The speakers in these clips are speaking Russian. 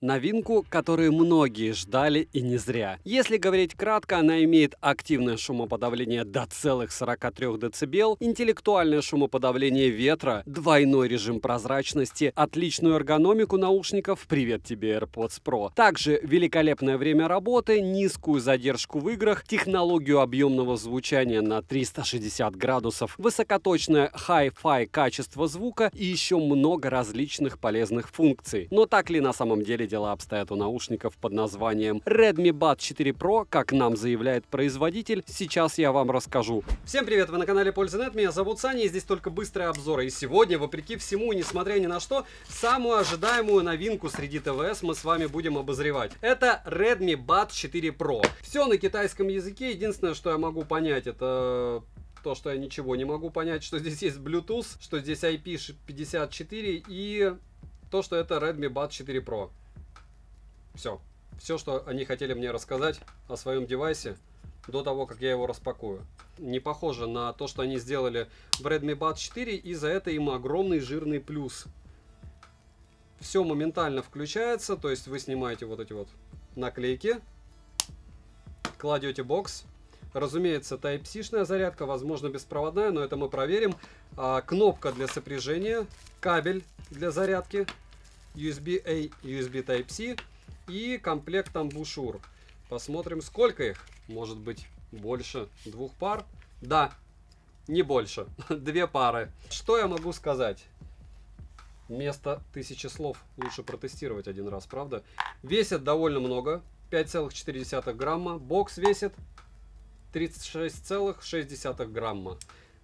Новинку, которую многие ждали и не зря. Если говорить кратко, она имеет активное шумоподавление до целых 43 дБ, интеллектуальное шумоподавление ветра, двойной режим прозрачности, отличную эргономику наушников, привет тебе AirPods Pro. Также великолепное время работы, низкую задержку в играх, технологию объемного звучания на 360 градусов, высокоточное Hi-Fi качество звука и еще много различных полезных функций. Но так ли на самом деле дела обстоят у наушников под названием Redmi Buds 4 Pro, как нам заявляет производитель, сейчас я вам расскажу. Всем привет, вы на канале Польза.нет, меня зовут Саня, и здесь только быстрые обзоры. И сегодня, вопреки всему, несмотря ни на что, самую ожидаемую новинку среди ТВС мы с вами будем обозревать. Это Redmi Buds 4 Pro. Все на китайском языке, единственное, что я могу понять, это то, что я ничего не могу понять, что здесь есть Bluetooth, что здесь IP54 и то, что это Redmi Buds 4 Pro. Все. Все, что они хотели мне рассказать о своем девайсе до того, как я его распакую. Не похоже на то, что они сделали в Redmi Buds 4, и за это им огромный жирный плюс. Все моментально включается, то есть вы снимаете вот эти вот наклейки, кладете бокс. Разумеется, Type-C-шная зарядка, возможно беспроводная, но это мы проверим. А, кнопка для сопряжения, кабель для зарядки, USB-A, USB Type-C и комплект амбушюр. Посмотрим, сколько их. Может быть, больше двух пар? Да, не больше. Две пары. Что я могу сказать? Вместо тысячи слов лучше протестировать один раз, правда? Весит довольно много. 5,4 грамма. Бокс весит 36,6 грамма.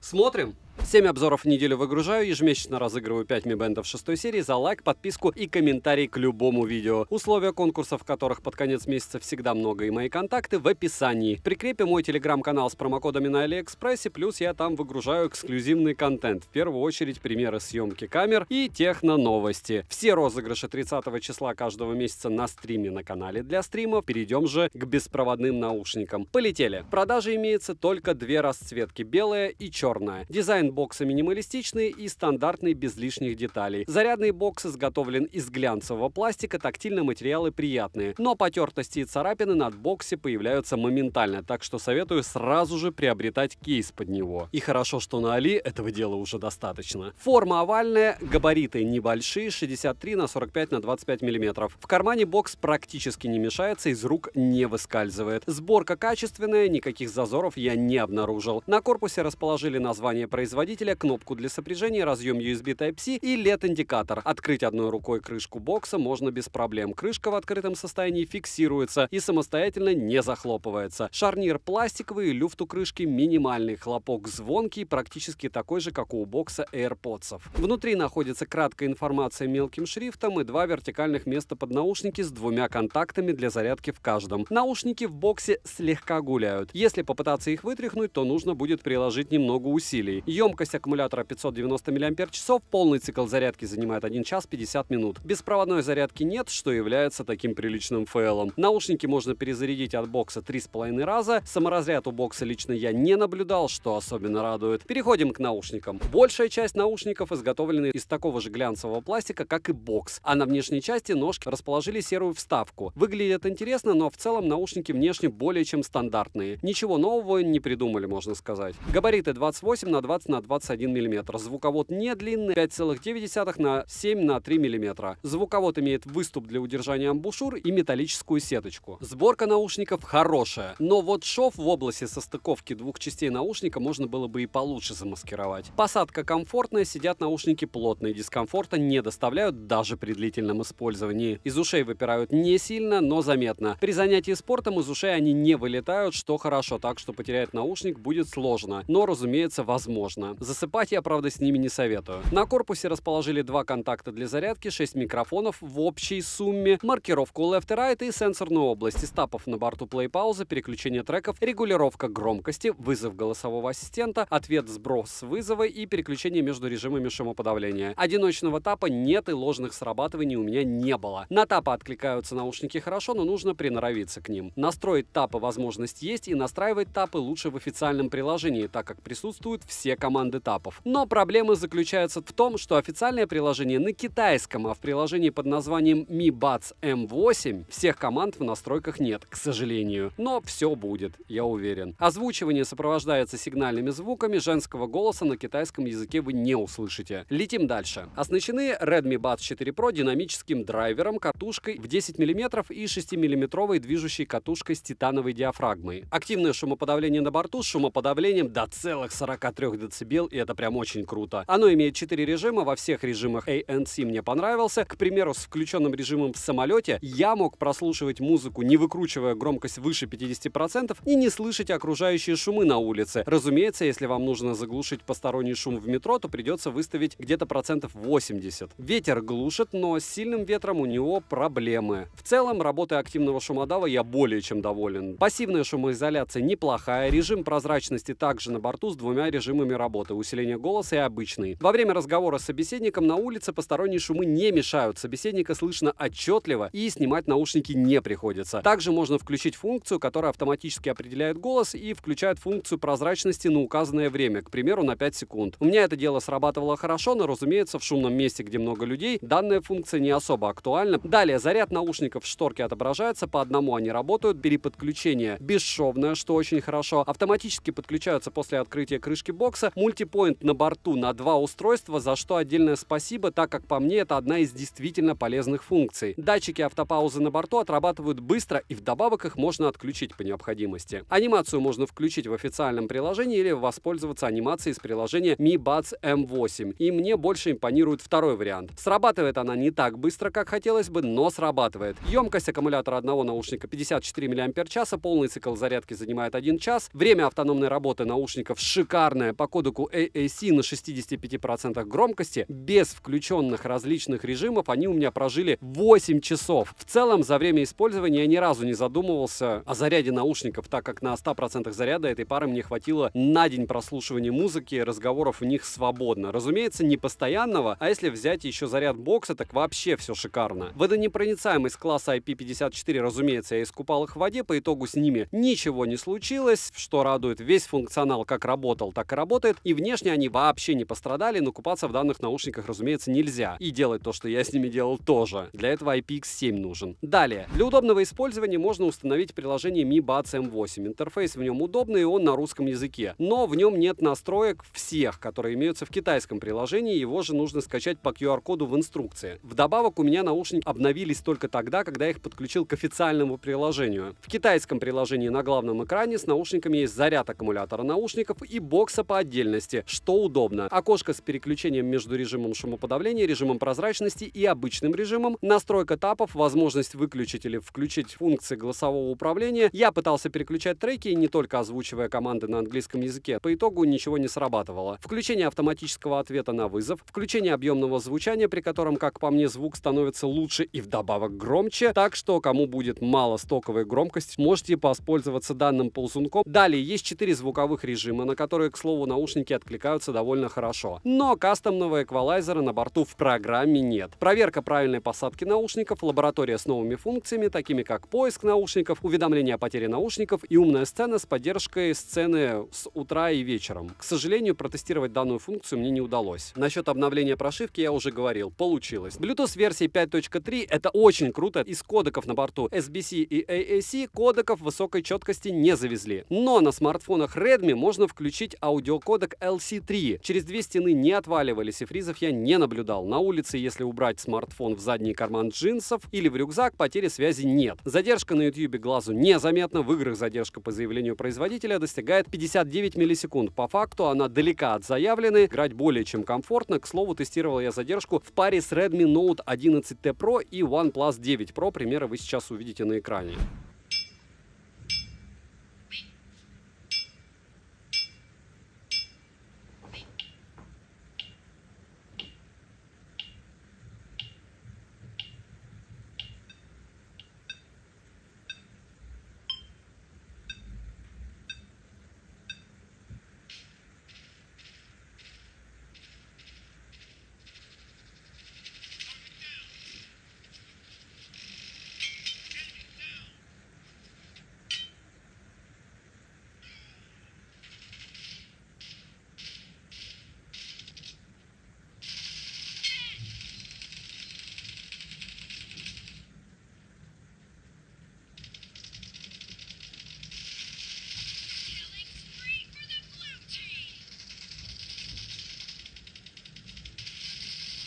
Смотрим. 7 обзоров в неделю выгружаю, ежемесячно разыгрываю 5 Mi Band ов 6 серии за лайк, подписку и комментарий к любому видео. Условия конкурсов, которых под конец месяца всегда много и мои контакты в описании. Прикрепи мой телеграм-канал с промокодами на Алиэкспрессе, плюс я там выгружаю эксклюзивный контент. В первую очередь примеры съемки камер и техно-новости. Все розыгрыши 30 числа каждого месяца на стриме на канале для стримов. Перейдем же к беспроводным наушникам. Полетели. В продаже имеется только две расцветки, белая и черная. Дизайн бокса минималистичный и стандартный без лишних деталей. Зарядный бокс изготовлен из глянцевого пластика, тактильные материалы приятные. Но потертости и царапины над боксе появляются моментально, так что советую сразу же приобретать кейс под него. И хорошо, что на Али этого дела уже достаточно. Форма овальная, габариты небольшие, 63 на 45 на 25 миллиметров. В кармане бокс практически не мешается, из рук не выскальзывает. Сборка качественная, никаких зазоров я не обнаружил. На корпусе расположили название производителя кнопку для сопряжения, разъем USB Type-C и LED-индикатор. Открыть одной рукой крышку бокса можно без проблем. Крышка в открытом состоянии фиксируется и самостоятельно не захлопывается. Шарнир пластиковый, люфт у крышки минимальный, хлопок звонкий, практически такой же, как у бокса AirPods. Внутри находится краткая информация мелким шрифтом и два вертикальных места под наушники с двумя контактами для зарядки в каждом. Наушники в боксе слегка гуляют. Если попытаться их вытряхнуть, то нужно будет приложить немного усилий. Емкость аккумулятора 590 мАч, полный цикл зарядки занимает 1 час 50 минут. Беспроводной зарядки нет, что является таким приличным фейлом. Наушники можно перезарядить от бокса 3,5 раза. Саморазряд у бокса лично я не наблюдал, что особенно радует. Переходим к наушникам. Большая часть наушников изготовлены из такого же глянцевого пластика, как и бокс. А на внешней части ножки расположили серую вставку. Выглядит интересно, но в целом наушники внешне более чем стандартные. Ничего нового не придумали, можно сказать. Габариты 28 на 20 на 21 мм. Звуковод не длинный, 5,9 на 7 на 3 мм. Звуковод имеет выступ для удержания амбушюр и металлическую сеточку. Сборка наушников хорошая, но вот шов в области состыковки двух частей наушника можно было бы и получше замаскировать. Посадка комфортная, сидят наушники плотные, дискомфорта не доставляют даже при длительном использовании. Из ушей выпирают не сильно, но заметно. При занятии спортом из ушей они не вылетают, что хорошо, так что потерять наушник будет сложно, но разумеется возможно. Засыпать я, правда, с ними не советую. На корпусе расположили два контакта для зарядки, 6 микрофонов в общей сумме, маркировку left и right и сенсорную область, из тапов на борту play пауза, переключение треков, регулировка громкости, вызов голосового ассистента, ответ сброс вызова и переключение между режимами шумоподавления. Одиночного тапа нет и ложных срабатываний у меня не было. На тапы откликаются наушники хорошо, но нужно приноровиться к ним. Настроить тапы возможность есть и настраивать тапы лучше в официальном приложении, так как присутствуют все команды тапов. Но проблема заключается в том, что официальное приложение на китайском, а в приложении под названием Mi Buds M8 всех команд в настройках нет, к сожалению. Но все будет, я уверен. Озвучивание сопровождается сигнальными звуками, женского голоса на китайском языке вы не услышите. Летим дальше. Оснащены Redmi Buds 4 Pro динамическим драйвером, катушкой в 10 мм и 6-мм движущей катушкой с титановой диафрагмой. Активное шумоподавление на борту с шумоподавлением до целых 43 дБ, и это прям очень круто. Оно имеет 4 режима, во всех режимах ANC мне понравился. К примеру, с включенным режимом в самолете я мог прослушивать музыку, не выкручивая громкость выше 50% и не слышать окружающие шумы на улице. Разумеется, если вам нужно заглушить посторонний шум в метро, то придется выставить где-то процентов 80. Ветер глушит, но с сильным ветром у него проблемы. В целом, работой активного шумодава я более чем доволен. Пассивная шумоизоляция неплохая, режим прозрачности также на борту с двумя режимами работы, усиление голоса и обычный. Во время разговора с собеседником на улице посторонние шумы не мешают, собеседника слышно отчетливо и снимать наушники не приходится. Также можно включить функцию, которая автоматически определяет голос и включает функцию прозрачности на указанное время, к примеру, на 5 секунд. У меня это дело срабатывало хорошо, но, разумеется, в шумном месте, где много людей, данная функция не особо актуальна. Далее, заряд наушников в шторке отображается, по одному они работают, переподключение бесшовное, что очень хорошо. Автоматически подключаются после открытия крышки бокса. Мультипоинт на борту на два устройства, за что отдельное спасибо, так как по мне это одна из действительно полезных функций. Датчики автопаузы на борту отрабатывают быстро и вдобавок их можно отключить по необходимости. Анимацию можно включить в официальном приложении или воспользоваться анимацией из приложения Mi Buds M8. И мне больше импонирует второй вариант. Срабатывает она не так быстро, как хотелось бы, но срабатывает. Емкость аккумулятора одного наушника 54 мАч, полный цикл зарядки занимает 1 час. Время автономной работы наушников шикарное по кодеку AAC на 65% громкости. Без включенных различных режимов они у меня прожили 8 часов. В целом, за время использования я ни разу не задумывался о заряде наушников, так как на 100% заряда этой пары мне хватило на день прослушивания музыки, разговоров в них свободно. Разумеется, не постоянного, а если взять еще заряд бокса, так вообще все шикарно. Водонепроницаемость класса IP54, разумеется, я искупал их в воде, по итогу с ними ничего не случилось, что радует. Весь функционал как работал, так и работает, и внешне они вообще не пострадали, но купаться в данных наушниках, разумеется, нельзя. И делать то, что я с ними делал тоже. Для этого IPX7 нужен. Далее. Для удобного использования можно установить приложение Mi Buds M8. Интерфейс в нем удобный, и он на русском языке. Но в нем нет настроек всех, которые имеются в китайском приложении, его же нужно скачать по QR-коду в инструкции. Вдобавок, у меня наушники обновились только тогда, когда я их подключил к официальному приложению. В китайском приложении на главном экране с наушниками есть заряд аккумулятора наушников и бокса по отдельности, что удобно. Окошко с переключением между режимом шумоподавления, режимом прозрачности и обычным режимом, настройка тапов, возможность выключить или включить функции голосового управления. Я пытался переключать треки, не только озвучивая команды на английском языке. По итогу ничего не срабатывало. Включение автоматического ответа на вызов, включение объемного звучания, при котором, как по мне, звук становится лучше и вдобавок громче. Так что, кому будет мало стоковой громкости, можете воспользоваться данным ползунком. Далее есть 4 звуковых режима, на которые, к слову, наушники откликаются довольно хорошо. Но кастомного эквалайзера на борту в программе нет. Проверка правильной посадки наушников, лаборатория с новыми функциями, такими как поиск наушников, уведомление о потере наушников и умная сцена с поддержкой сцены с утра и вечером. К сожалению, протестировать данную функцию мне не удалось. Насчет обновления прошивки я уже говорил, получилось. Bluetooth версии 5.3 это очень круто. Из кодеков на борту SBC и AAC кодеков высокой четкости не завезли. Но на смартфонах Redmi можно включить аудиокодек LC3. Через две стены не отваливались, и фризов я не наблюдал. На улице, если убрать смартфон в задний карман джинсов или в рюкзак, потери связи нет. Задержка на YouTube глазу незаметна. В играх задержка по заявлению производителя достигает 59 миллисекунд. По факту она далека от заявленной. Играть более чем комфортно. К слову, тестировал я задержку в паре с Redmi Note 11T Pro и OnePlus 9 Pro. Примеры вы сейчас увидите на экране.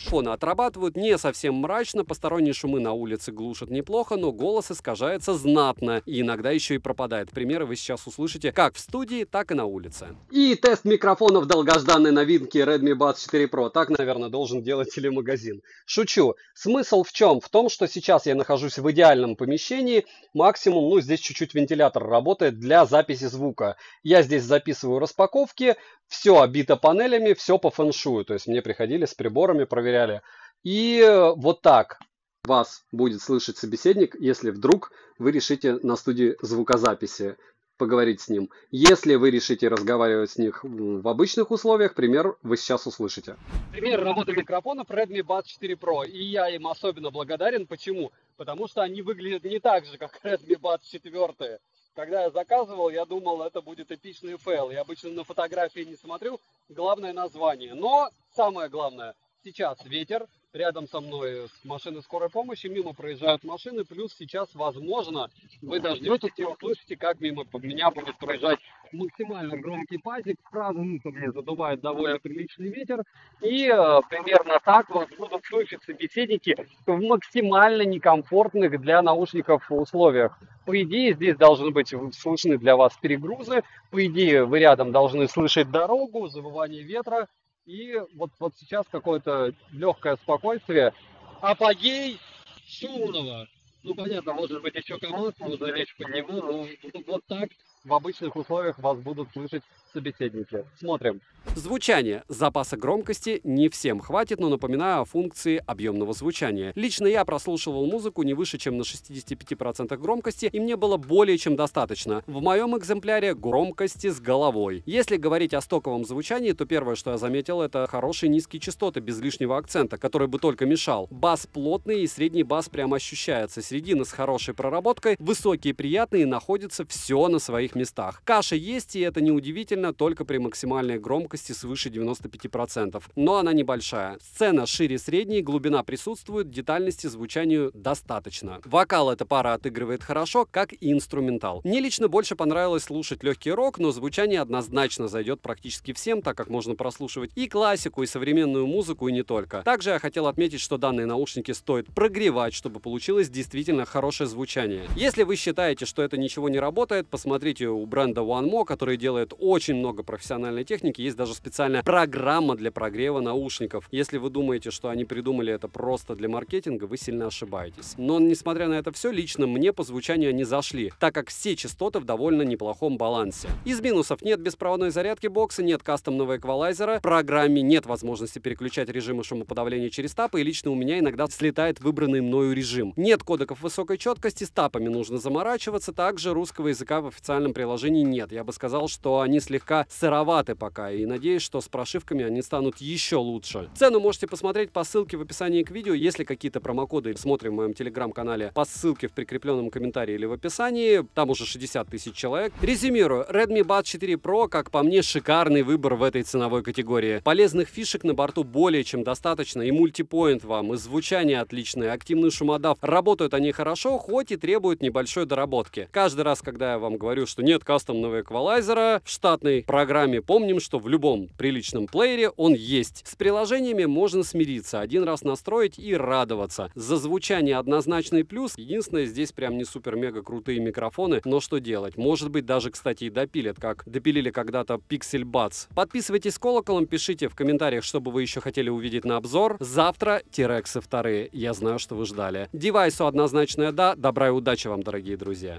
Фона отрабатывают не совсем мрачно, посторонние шумы на улице глушат неплохо, но голос искажается знатно и иногда еще и пропадает. Примеры вы сейчас услышите как в студии, так и на улице. И тест микрофонов долгожданной новинки Redmi Buds 4 Pro. Так, наверное, должен делать телемагазин. Шучу. Смысл в чем? В том, что сейчас я нахожусь в идеальном помещении. Максимум, ну, здесь чуть-чуть вентилятор работает для записи звука. Я здесь записываю распаковки, все обито панелями, все по фэншую. То есть мне приходили с приборами, проверяли. И вот так вас будет слышать собеседник, если вдруг вы решите на студии звукозаписи поговорить с ним. Если вы решите разговаривать с них в обычных условиях, пример вы сейчас услышите. Пример работы микрофонов Redmi Buds 4 Pro. И я им особенно благодарен. Почему? Потому что они выглядят не так же, как Redmi Buds 4. Когда я заказывал, я думал, это будет эпичный fail. Я обычно на фотографии не смотрю, главное название. Но самое главное, сейчас ветер, рядом со мной машины скорой помощи, мимо проезжают машины, плюс сейчас, возможно, вы дождетесь и услышите, как мимо меня будет проезжать максимально громкий пазик, сразу ухо мне задувает довольно приличный ветер, и э, примерно так вас будут слышать собеседники в максимально некомфортных для наушников условиях. По идее, здесь должны быть слышны для вас перегрузы, по идее, вы рядом должны слышать дорогу, завывание ветра, и вот, вот сейчас какое-то легкое спокойствие. Апогей шумного. Ну, понятно, может быть, еще КамАЗ, можно лечь по нему, но вот так в обычных условиях вас будут слышать собеседники. Смотрим. Звучание. Запаса громкости не всем хватит, но напоминаю о функции объемного звучания. Лично я прослушивал музыку не выше, чем на 65% громкости, и мне было более чем достаточно. В моем экземпляре громкости с головой. Если говорить о стоковом звучании, то первое, что я заметил, это хорошие низкие частоты без лишнего акцента, который бы только мешал. Бас плотный и средний бас прямо ощущается. Середина с хорошей проработкой, высокие приятные, находится все на своих местах. Каша есть, и это неудивительно только при максимальной громкости свыше 95%. Но она небольшая. Сцена шире средней, глубина присутствует, детальности звучанию достаточно. Вокал эта пара отыгрывает хорошо, как и инструментал. Мне лично больше понравилось слушать легкий рок, но звучание однозначно зайдет практически всем, так как можно прослушивать и классику, и современную музыку, и не только. Также я хотел отметить, что данные наушники стоит прогревать, чтобы получилось действительно хорошее звучание. Если вы считаете, что это ничего не работает, посмотрите у бренда OneMo, который делает очень много профессиональной техники. Есть даже специальная программа для прогрева наушников. Если вы думаете, что они придумали это просто для маркетинга, вы сильно ошибаетесь. Но, несмотря на это все, лично мне по звучанию они зашли, так как все частоты в довольно неплохом балансе. Из минусов нет беспроводной зарядки бокса, нет кастомного эквалайзера, в программе нет возможности переключать режимы шумоподавления через тапы, и лично у меня иногда слетает выбранный мною режим. Нет кодеков высокой четкости, с тапами нужно заморачиваться, также русского языка в официальном приложении нет. Я бы сказал, что они слегка сыроваты пока, и надеюсь, что с прошивками они станут еще лучше. Цену можете посмотреть по ссылке в описании к видео. Если какие-то промокоды смотрим в моем телеграм-канале по ссылке в прикрепленном комментарии или в описании, там уже 60 тысяч человек. Резюмирую, Redmi Buds 4 Pro, как по мне, шикарный выбор в этой ценовой категории. Полезных фишек на борту более чем достаточно, и мультипоинт вам, и звучание отличное, активный шумодав. Работают они хорошо, хоть и требуют небольшой доработки. Каждый раз, когда я вам говорю, что нет кастомного эквалайзера в штатной программе, помним, что в любом приличном плеере он есть. С приложениями можно смириться, один раз настроить и радоваться. За звучание однозначный плюс. Единственное, здесь прям не супер-мега крутые микрофоны, но что делать? Может быть, даже, кстати, и допилят, как допилили когда-то Pixel Buds. Подписывайтесь колоколом, пишите в комментариях, что бы вы еще хотели увидеть на обзор. Завтра Тирексы вторые. Я знаю, что вы ждали. Девайсу однозначное да. Добра и удачи вам, дорогие друзья.